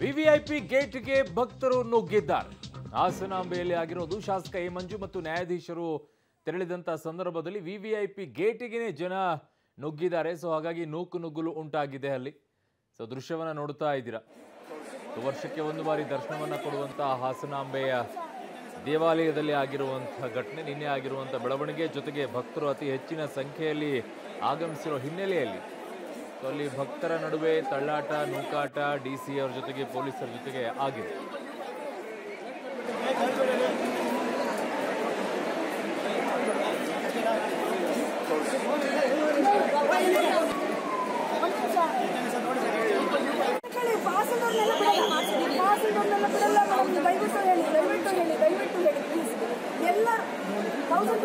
VVIP ಗೇಟ್ಗೆ ಭಕ್ತರು ನುಗ್ಗಿದ್ದಾರೆ. ಹಾಸನಾಂಬೆಯಲ್ಲಿ ಆಗಿರೋದು ಶಾಸಕ ಎ ಮಂಜು ಮತ್ತು ನ್ಯಾಯಾಧೀಶರು ತೆರಳಿದಂಥ ಸಂದರ್ಭದಲ್ಲಿ ವಿವಿಐಪಿ ಗೇಟಿಗೆ ಜನ ನುಗ್ಗಿದ್ದಾರೆ. ಸೊ, ಹಾಗಾಗಿ ನೂಕು ನುಗ್ಗಲು ಉಂಟಾಗಿದೆ ಅಲ್ಲಿ. ಸೊ, ದೃಶ್ಯವನ್ನ ನೋಡ್ತಾ ಇದ್ದೀರಾ? ವರ್ಷಕ್ಕೆ ಒಂದು ಬಾರಿ ದರ್ಶನವನ್ನ ಕೊಡುವಂಥ ಹಾಸನಾಂಬೆಯ ದೇವಾಲಯದಲ್ಲಿ ಆಗಿರುವಂಥ ಘಟನೆ, ನಿನ್ನೆ ಆಗಿರುವಂಥ ಬೆಳವಣಿಗೆ ಜೊತೆಗೆ ಭಕ್ತರು ಅತಿ ಹೆಚ್ಚಿನ ಸಂಖ್ಯೆಯಲ್ಲಿ ಆಗಮಿಸಿರೋ ಹಿನ್ನೆಲೆಯಲ್ಲಿ ಸೊ ಅಲ್ಲಿ ಭಕ್ತರ ನಡುವೆ ತಳ್ಳಾಟ ನೂಕಾಟ ಡಿ ಸಿ ಅವರ ಜೊತೆಗೆ ಪೊಲೀಸರ ಜೊತೆಗೆ ಆಗಿದೆ ಎಲ್ಲರೂ ತೌಸಂಡ್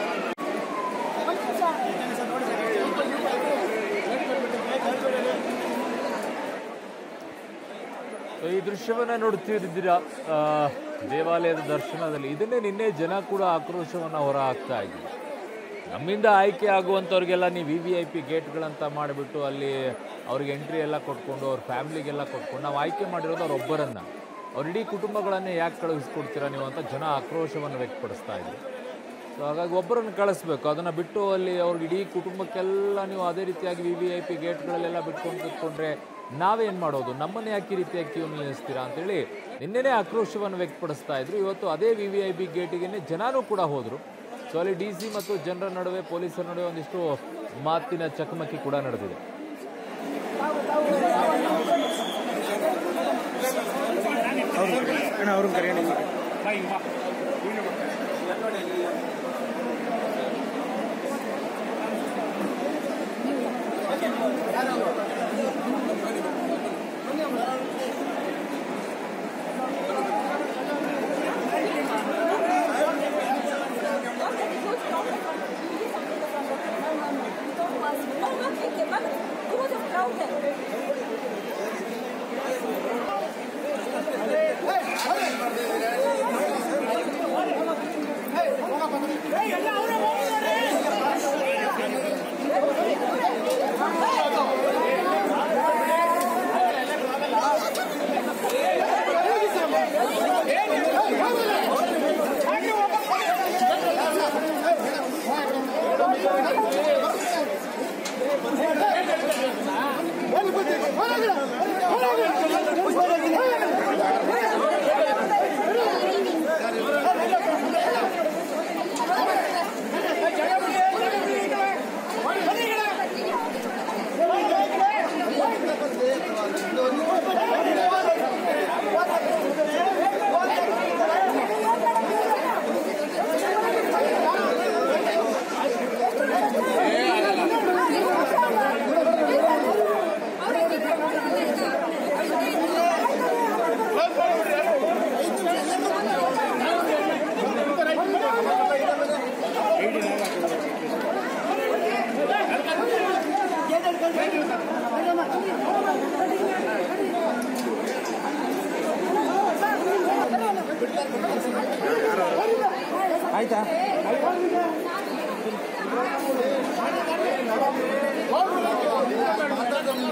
ಈ ದೃಶ್ಯವನ್ನ ನೋಡ್ತಿದ್ದೀರಾ ದೇವಾಲಯದ ದರ್ಶನದಲ್ಲಿ. ಇದನ್ನೇ ನಿನ್ನೆ ಜನ ಕೂಡ ಆಕ್ರೋಶವನ್ನ ಹೊರ ಹಾಕ್ತಾ ನಮ್ಮಿಂದ ಆಯ್ಕೆ ಆಗುವಂಥವ್ರಿಗೆಲ್ಲ ನೀವು ವಿ ವಿ ಐ ಪಿ ಗೇಟ್ಗಳಂತ ಮಾಡಿಬಿಟ್ಟು ಅಲ್ಲಿ ಅವ್ರಿಗೆ ಎಂಟ್ರಿ ಎಲ್ಲ ಕೊಟ್ಕೊಂಡು, ಅವ್ರ ಫ್ಯಾಮ್ಲಿಗೆಲ್ಲ ಕೊಟ್ಕೊಂಡು ನಾವು ಆಯ್ಕೆ ಮಾಡಿರೋದು ಅವರೊಬ್ಬರನ್ನು ಅವ್ರ ಇಡೀ ಕುಟುಂಬಗಳನ್ನೇ ಯಾಕೆ ಕಳುಹಿಸ್ಕೊಡ್ತೀರಾ ನೀವು ಅಂತ ಜನ ಆಕ್ರೋಶವನ್ನು ವ್ಯಕ್ತಪಡಿಸ್ತಾ ಇದ್ರು. ಸೊ ಹಾಗಾಗಿ ಒಬ್ಬರನ್ನು ಕಳಿಸ್ಬೇಕು. ಅದನ್ನು ಬಿಟ್ಟು ಅಲ್ಲಿ ಅವ್ರಿಗೆ ಇಡೀ ಕುಟುಂಬಕ್ಕೆಲ್ಲ ನೀವು ಅದೇ ರೀತಿಯಾಗಿ ವಿ ವಿ ಐ ಪಿ ಗೇಟ್ಗಳಲ್ಲೆಲ್ಲ ಬಿಟ್ಕೊಂಡು ಕೂತ್ಕೊಂಡ್ರೆ ನಾವೇನು ಮಾಡೋದು? ನಮ್ಮನ್ನೇ ಯಾಕೆ ಈ ರೀತಿಯಾಗಿ ಕ್ಯೂ ನಿಲ್ಲಿಸ್ತೀರಾ ಅಂತೇಳಿ ನಿನ್ನೆನೇ ಆಕ್ರೋಶವನ್ನು ವ್ಯಕ್ತಪಡಿಸ್ತಾ ಇದ್ರು. ಇವತ್ತು ಅದೇ ವಿ ವಿ ಐ ಬಿ ಗೇಟಿಗೆ ಜನರೂ ಕೂಡ ಹೋದರು. ಸೊ ಅಲ್ಲಿ ಡಿ ಸಿ ಮತ್ತು ಜನರ ನಡುವೆ, ಪೊಲೀಸರ ನಡುವೆ ಒಂದಿಷ್ಟು ಮಾತಿನ ಚಕಮಕಿ ಕೂಡ ನಡೆದಿದೆ. ಅಣ್ಣ ಅವ್ರನ್ನ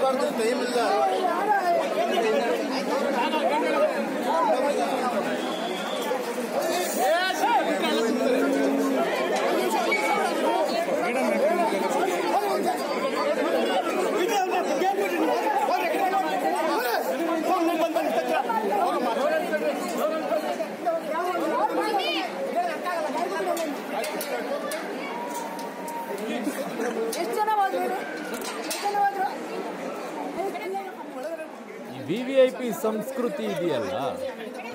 ಕರೆಯೋಣ ಟೈಮ್ ಎಷ್ಟು ಜನ ಹೋದ್ರು ಹೇಳಿ? ಎಷ್ಟು ಜನ ಹೋದ್ರು ಈ ವಿ ವಿ ಐ ಪಿ ಸಂಸ್ಕೃತಿ ಇದೆಯಲ್ಲ?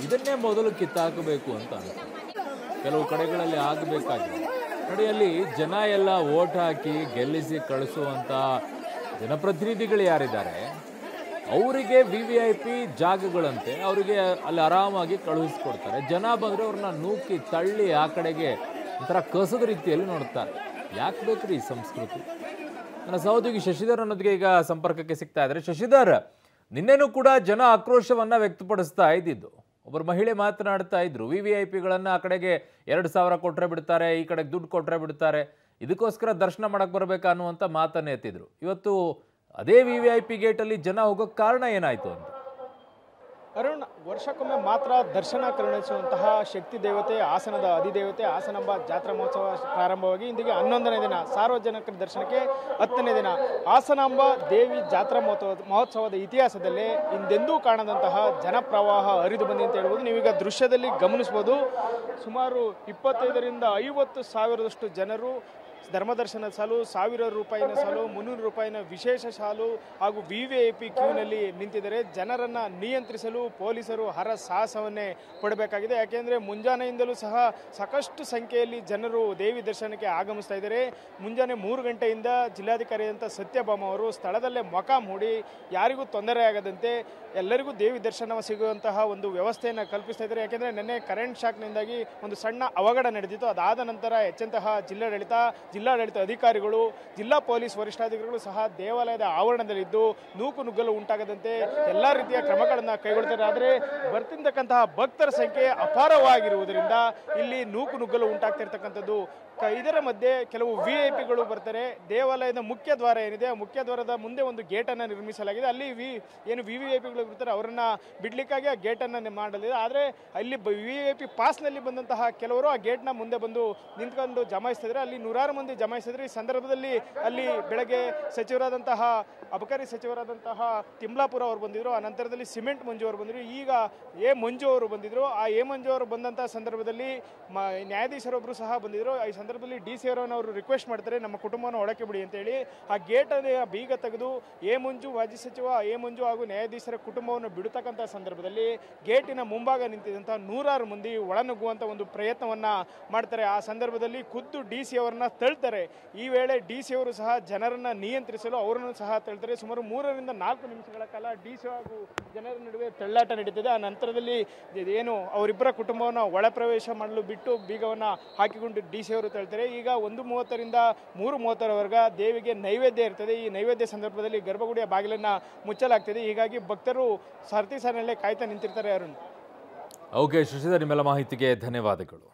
ಇದನ್ನೇ ಮೊದಲು ಕಿತ್ತಾಕಬೇಕು ಅಂತ ಕೆಲವು ಕಡೆಗಳಲ್ಲಿ ಆಗಬೇಕಾಗಿದೆ. ಕಡೆಯಲ್ಲಿ ಜನ ಎಲ್ಲ ಓಟ್ ಹಾಕಿ ಗೆಲ್ಲಿಸಿ ಕಳಿಸುವಂತ ಜನಪ್ರತಿನಿಧಿಗಳು ಯಾರಿದ್ದಾರೆ? ಅವರಿಗೆ ವಿ ವಿ ಐ ಪಿ ಜಾಗಗಳಂತೆ ಅವರಿಗೆ ಅಲ್ಲಿ ಆರಾಮಾಗಿ ಕಳುಹಿಸ್ಕೊಡ್ತಾರೆ. ಜನ ಬಂದರೆ ಅವ್ರನ್ನ ನೂಕಿ ತಳ್ಳಿ ಆ ಕಡೆಗೆ ಒಂಥರ ಕಸದ ರೀತಿಯಲ್ಲಿ ನೋಡ್ತಾರೆ. ಯಾಕೆ ಬೇಕ್ರಿ ಈ ಸಂಸ್ಕೃತಿ? ನನ್ನ ಸಹೋದ್ಯೋಗಿ ಶಶಿಧರ್ ಅನ್ನೋದಕ್ಕೆ ಈಗ ಸಂಪರ್ಕಕ್ಕೆ ಸಿಗ್ತಾ ಇದ್ದಾರೆ. ಶಶಿಧರ್ ನಿನ್ನೆನೂ ಕೂಡ ಜನ ಆಕ್ರೋಶವನ್ನು ವ್ಯಕ್ತಪಡಿಸ್ತಾ ಇದ್ದಿದ್ದು. ಒಬ್ಬರು ಮಹಿಳೆ ಮಾತನಾಡ್ತಾ ಇದ್ರು. ವಿ ವಿ ಐ ಪಿಗಳನ್ನು ಆ ಕಡೆಗೆ ಎರಡು ಸಾವಿರ ಕೊಟ್ಟರೆ ಬಿಡ್ತಾರೆ, ಈ ಕಡೆಗೆ ದುಡ್ಡು ಕೊಟ್ಟರೆ ಬಿಡ್ತಾರೆ. ಇದಕ್ಕೋಸ್ಕರ ದರ್ಶನ ಮಾಡೋಕ್ಕೆ ಬರಬೇಕು ಅನ್ನುವಂಥ ಮಾತನ್ನು ಎತ್ತಿದ್ರು. ಇವತ್ತು ಅದೇ ವಿ ವಿ ಐ ಪಿ ಗೇಟಲ್ಲಿ ಜನ ಹೋಗೋಕ್ಕೆ ಕಾರಣ ಏನಾಯಿತು ಅಂತ? ಅರುಣ್, ವರ್ಷಕ್ಕೊಮ್ಮೆ ಮಾತ್ರ ದರ್ಶನ ಕರುಣಿಸುವಂತಹ ಶಕ್ತಿ ದೇವತೆ ಹಾಸನದ ಅಧಿದೇವತೆ ಹಾಸನಾಂಬ ಜಾತ್ರಾ ಮಹೋತ್ಸವ ಪ್ರಾರಂಭವಾಗಿ ಇಂದಿಗೆ ಹನ್ನೊಂದನೇ ದಿನ ಸಾರ್ವಜನಿಕರ ದರ್ಶನಕ್ಕೆ ಹತ್ತನೇ ದಿನ ಹಾಸನಾಂಬ ದೇವಿ ಜಾತ್ರಾ ಮಹೋತ್ಸವ, ಮಹೋತ್ಸವದ ಇತಿಹಾಸದಲ್ಲೇ ಹಿಂದೆಂದೂ ಕಾಣದಂತಹ ಜನಪ್ರವಾಹ ಹರಿದು ಬಂದಿದೆ ಅಂತ ಹೇಳ್ಬೋದು. ನೀವೀಗ ದೃಶ್ಯದಲ್ಲಿ ಗಮನಿಸ್ಬೋದು. ಸುಮಾರು ಇಪ್ಪತ್ತೈದರಿಂದ ಐವತ್ತು ಸಾವಿರದಷ್ಟು ಜನರು ಧರ್ಮದರ್ಶನ ಸಾಲು, ಸಾವಿರ ರೂಪಾಯಿನ ಸಾಲು, ಮುನ್ನೂರು ರೂಪಾಯಿನ ವಿಶೇಷ ಸಾಲು ಹಾಗೂ ವಿ ವಿ ಐ ಪಿ ಕ್ಯೂನಲ್ಲಿ ನಿಂತಿದ್ದಾರೆ. ಜನರನ್ನು ನಿಯಂತ್ರಿಸಲು ಪೊಲೀಸರು ಹರ ಸಾಹಸವನ್ನೇ ಪಡಬೇಕಾಗಿದೆ. ಯಾಕೆಂದರೆ ಮುಂಜಾನೆಯಿಂದಲೂ ಸಹ ಸಾಕಷ್ಟು ಸಂಖ್ಯೆಯಲ್ಲಿ ಜನರು ದೇವಿ ದರ್ಶನಕ್ಕೆ ಆಗಮಿಸ್ತಾ ಇದ್ದಾರೆ. ಮುಂಜಾನೆ ಮೂರು ಗಂಟೆಯಿಂದ ಜಿಲ್ಲಾಧಿಕಾರಿಯಾದಂಥ ಸತ್ಯಭಾಮ ಅವರು ಸ್ಥಳದಲ್ಲೇ ಮೊಕಾ ಮೂಡಿ ಯಾರಿಗೂ ತೊಂದರೆ ಆಗದಂತೆ ಎಲ್ಲರಿಗೂ ದೇವಿ ದರ್ಶನ ಸಿಗುವಂತಹ ಒಂದು ವ್ಯವಸ್ಥೆಯನ್ನು ಕಲ್ಪಿಸ್ತಾ ಇದ್ದಾರೆ. ಯಾಕೆಂದರೆ ನಿನ್ನೆ ಕರೆಂಟ್ ಶಾಕ್ನಿಂದಾಗಿ ಒಂದು ಸಣ್ಣ ಅವಘಡ ನಡೆದಿತ್ತು. ಅದಾದ ನಂತರ ಹೆಚ್ಚಂತಹ ಜಿಲ್ಲಾಡಳಿತ ಜಿಲ್ಲಾಡಳಿತ ಅಧಿಕಾರಿಗಳು, ಜಿಲ್ಲಾ ಪೊಲೀಸ್ ವರಿಷ್ಠಾಧಿಕಾರಿಗಳು ಸಹ ದೇವಾಲಯದ ಆವರಣದಲ್ಲಿದ್ದು ನೂಕು ನುಗ್ಗಲು ಉಂಟಾಗದಂತೆ ಎಲ್ಲ ರೀತಿಯ ಕ್ರಮಗಳನ್ನು ಕೈಗೊಳ್ತಾರೆ ಆದರೆ ಬರ್ತಿರ್ತಕ್ಕಂತಹ ಭಕ್ತರ ಸಂಖ್ಯೆ ಅಪಾರವಾಗಿರುವುದರಿಂದ ಇಲ್ಲಿ ನೂಕು ನುಗ್ಗಲು ಉಂಟಾಗ್ತಿರ್ತಕ್ಕಂಥದ್ದು. ಇದರ ಮಧ್ಯೆ ಕೆಲವು ವಿ ಐ ಪಿಗಳು ಬರ್ತಾರೆ. ದೇವಾಲಯದ ಮುಖ್ಯ ದ್ವಾರ ಏನಿದೆ, ಆ ಮುಖ್ಯ ದ್ವಾರದ ಮುಂದೆ ಒಂದು ಗೇಟನ್ನು ನಿರ್ಮಿಸಲಾಗಿದೆ. ಅಲ್ಲಿ ವಿ, ಏನು ವಿ ವಿ ಐ ಪಿಗಳು ಬರ್ತಾರೆ ಅವರನ್ನ ಬಿಡಲಿಕ್ಕಾಗಿ ಆ ಗೇಟನ್ನು ಮಾಡಲಿದೆ. ಆದರೆ ಅಲ್ಲಿ ವಿ ಐ ಪಿ ಪಾಸ್ನಲ್ಲಿ ಬಂದಂತಹ ಕೆಲವರು ಆ ಗೇಟ್ನ ಮುಂದೆ ಬಂದು ನಿಂತ್ಕೊಂಡು ಜಮಾಯಿಸ್ತಿದ್ರೆ ಅಲ್ಲಿ ನೂರಾರು ಮಂದಿ ಜಮಾಯಿಸಿದ್ರು. ಈ ಸಂದರ್ಭದಲ್ಲಿ ಅಲ್ಲಿ ಬೆಳಗ್ಗೆ ಸಚಿವರಾದಂತಹ, ಅಬಕಾರಿ ಸಚಿವರಾದಂತಹ ತಿಮ್ಲಾಪುರ ಅವರು ಬಂದಿದ್ರು. ಆ ನಂತರದಲ್ಲಿ ಸಿಮೆಂಟ್ ಮಂಜು ಅವರು ಬಂದಿದ್ರು. ಈಗ ಎ ಮಂಜು ಅವರು ಬಂದಿದ್ರು. ಆ ಎ ಮಂಜು ಅವರು ಬಂದಂತಹ ಸಂದರ್ಭದಲ್ಲಿ ನ್ಯಾಯಾಧೀಶರೊಬ್ಬರು ಸಹ ಬಂದಿದ್ರು. ಈ ಸಂದರ್ಭದಲ್ಲಿ ಡಿ ಸಿ ಅವರನ್ನು ಅವರು ರಿಕ್ವೆಸ್ಟ್ ಮಾಡ್ತಾರೆ. ನಮ್ಮ ಕುಟುಂಬವನ್ನು ಒಳಕ್ಕೆ ಬಿಡಿ ಅಂತೇಳಿ ಆ ಗೇಟ್ ಬೀಗ ತೆಗೆದು ಎ ಮಂಜು ಮಾಜಿ ಸಚಿವ, ಎ ಮಂಜು ಹಾಗೂ ನ್ಯಾಯಾಧೀಶರ ಕುಟುಂಬವನ್ನು ಬಿಡತಕ್ಕಂಥ ಸಂದರ್ಭದಲ್ಲಿ ಗೇಟಿನ ಮುಂಭಾಗ ನಿಂತಿದ್ದಂಥ ನೂರಾರು ಮಂದಿ ಒಳನುಗ್ಗುವಂಥ ಒಂದು ಪ್ರಯತ್ನವನ್ನ ಮಾಡ್ತಾರೆ. ಆ ಸಂದರ್ಭದಲ್ಲಿ ಖುದ್ದು ಡಿ ಸಿ ಅವರನ್ನ ತಳ್ತಾರೆ. ಈ ವೇಳೆ ಡಿ ಸಿ ಅವರು ಸಹ ಜನರನ್ನು ನಿಯಂತ್ರಿಸಲು ಅವರನ್ನು ಸಹ ತಳ್ತಾರೆ. ಸುಮಾರು ಮೂರರಿಂದ ನಾಲ್ಕು ನಿಮಿಷಗಳ ಕಾಲ ಡಿ ಸಿ ಹಾಗೂ ಜನರ ನಡುವೆ ತಳ್ಳಾಟ ನಡೀತದೆ. ಆ ನಂತರದಲ್ಲಿ ಏನು ಅವರಿಬ್ಬರ ಕುಟುಂಬವನ್ನು ಒಳ ಪ್ರವೇಶ ಮಾಡಲು ಬಿಟ್ಟು ಬೀಗವನ್ನು ಹಾಕಿಕೊಂಡು ಡಿ ಸಿ ಅವರು ತಳ್ತಾರೆ. ಈಗ ಒಂದು ಮೂವತ್ತರಿಂದ ಮೂರು ಮೂವತ್ತರವರೆಗೆ ದೇವಿಗೆ ನೈವೇದ್ಯ ಇರ್ತದೆ. ಈ ನೈವೇದ್ಯ ಸಂದರ್ಭದಲ್ಲಿ ಗರ್ಭಗುಡಿಯ ಬಾಗಿಲನ್ನು ಮುಚ್ಚಲಾಗ್ತದೆ. ಹೀಗಾಗಿ ಭಕ್ತರು ಸರತಿ ಸಾಲಿನಲ್ಲೇ ಕಾಯ್ತಾ ನಿಂತಿರ್ತಾರೆ ಅರುಣ್. ಓಕೆ, ಶಶಿಧರ್, ನಿಮ್ಮೆಲ್ಲ ಮಾಹಿತಿಗೆ ಧನ್ಯವಾದಗಳು.